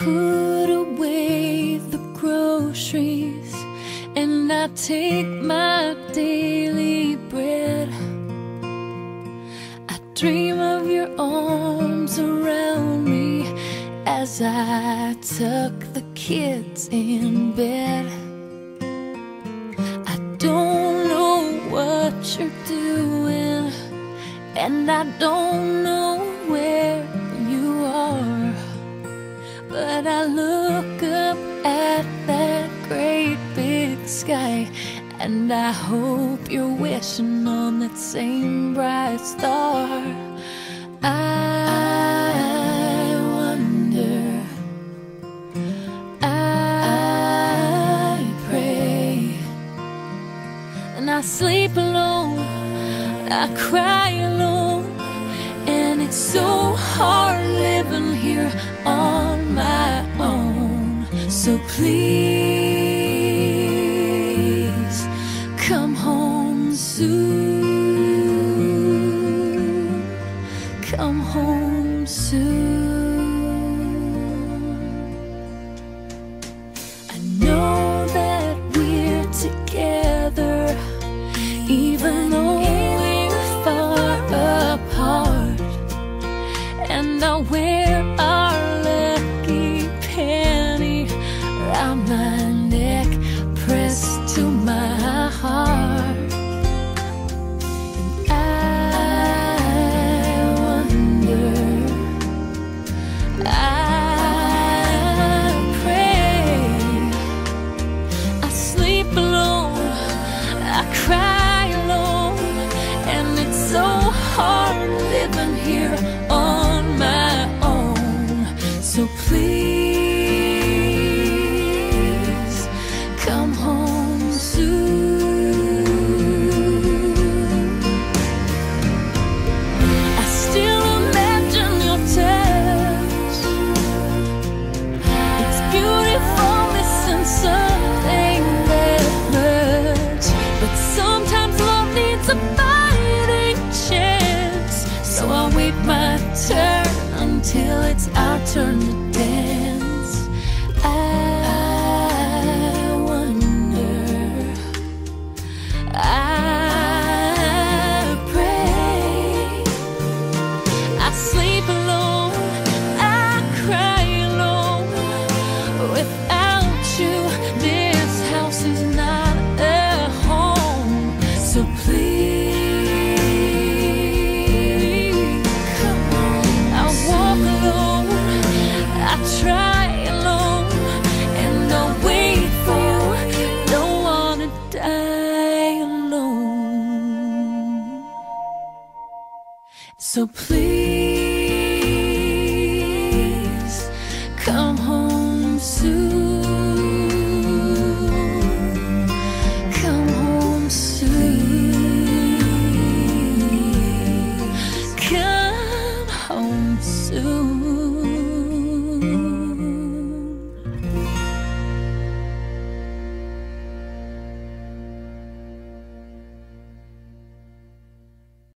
put away the groceries and I take my daily bread. I dream of your arms around me as I tuck the kids in bed. I don't know what you're doing, and I don't know where. But I look up at that great big sky, and I hope you're wishing on that same bright star. I wonder, I pray, and I sleep alone, I cry alone, and it's so hard living here on my own. So please come home soon. Come home soon. I know that we're together, even though we're far apart. And I wear around my neck, pressed to my heart. And I wonder, I pray, I sleep alone, I cry alone, and it's so hard living here on my own. So please turn So please.